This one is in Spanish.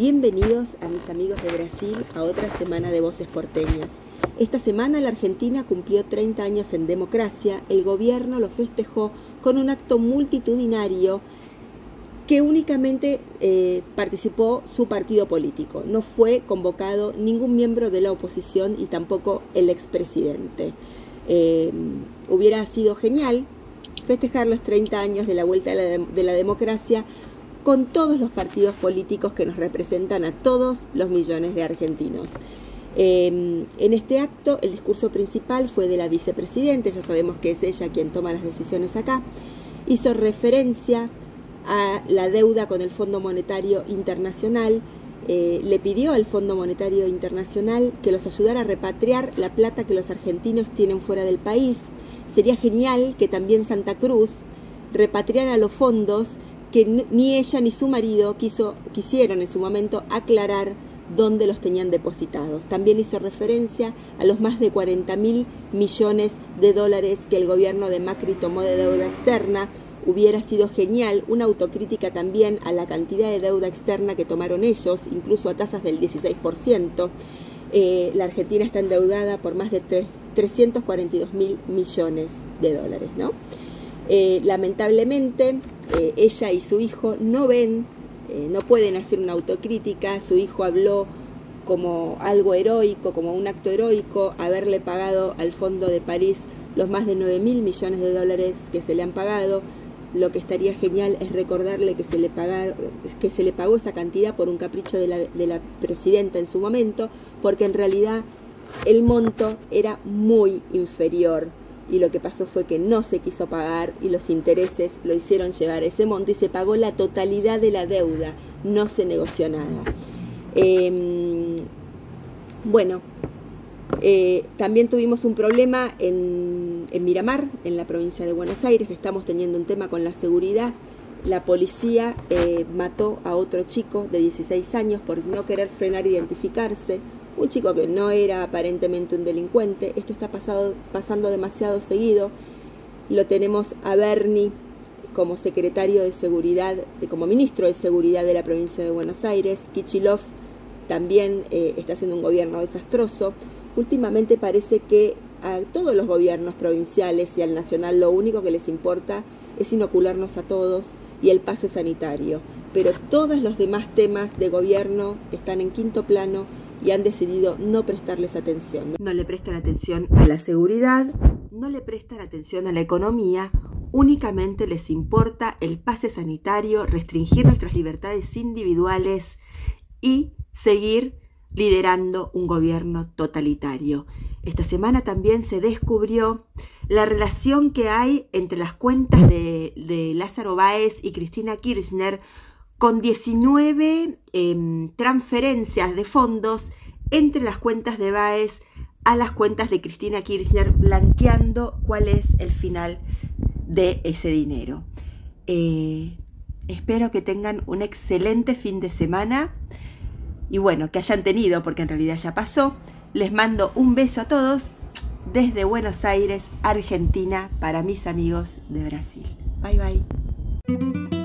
Bienvenidos a mis amigos de Brasil a otra semana de Voces Porteñas. Esta semana la Argentina cumplió 30 años en democracia, el gobierno lo festejó con un acto multitudinario que únicamente eh, participó su partido político. No fue convocado ningún miembro de la oposición y tampoco el expresidente. Eh, hubiera sido genial festejar los 30 años de la vuelta de la democracia con todos los partidos políticos que nos representan a todos los millones de argentinos. Em, en este acto el discurso principal fue de la vicepresidenta, ya sabemos que es ella quien toma las decisiones acá, hizo referencia a la deuda con el Fondo Monetario Internacional, eh, le pidió al Fondo Monetario Internacional que los ayudara a repatriar la plata que los argentinos tienen fuera del país. Sería genial que también Santa Cruz repatriara los fondos que ni ella ni su marido quiso, quisieron en su momento aclarar dónde los tenían depositados. También hizo referencia a los más de 40 mil millones de dólares que el gobierno de Macri tomó de deuda externa. Hubiera sido genial una autocrítica también a la cantidad de deuda externa que tomaron ellos, incluso a tasas del 16%. Eh, la Argentina está endeudada por más de 342 mil millones de dólares, ¿no? Eh, lamentablemente, eh, ella y su hijo no ven, eh, no pueden hacer una autocrítica. Su hijo habló como algo heroico, como un acto heroico, haberle pagado al Fondo de París los más de 9 mil millones de dólares que se le han pagado. Lo que estaría genial es recordarle que se le, que se le pagó esa cantidad por un capricho de la, de la presidenta en su momento, porque en realidad el monto era muy inferior y lo que pasó fue que no se quiso pagar y los intereses lo hicieron llevar ese monto y se pagó la totalidad de la deuda, no se negoció nada. Em, bueno, eh, también tuvimos un problema en, Miramar, en la provincia de Buenos Aires, estamos teniendo un tema con la seguridad. La policía eh, mató a otro chico de 16 años por no querer frenar identificarse un chico que no era aparentemente un delincuente. Esto está pasando demasiado seguido. Lo tenemos a Bernie como secretario de seguridad, como ministro de seguridad de la provincia de Buenos Aires. Kichilov también eh, está haciendo un gobierno desastroso. Últimamente parece que a todos los gobiernos provinciales y al nacional lo único que les importa es inocularnos a todos y el pase sanitario. Pero todos los demás temas de gobierno están en quinto plano y han decidido no prestarles atención. No le prestan atención a la seguridad, no le prestan atención a la economía, únicamente les importa el pase sanitario, restringir nuestras libertades individuales y seguir liderando un gobierno totalitario. Esta semana también se descubrió la relación que hay entre las cuentas de, Lázaro Báez y Cristina Kirchner con 19 em, transferencias de fondos entre las cuentas de Baez a las cuentas de Cristina Kirchner, blanqueando cuál es el final de ese dinero. Eh, espero que tengan un excelente fin de semana y bueno, que hayan tenido, porque en realidad ya pasó. Les mando un beso a todos desde Buenos Aires, Argentina, para mis amigos de Brasil. Bye bye.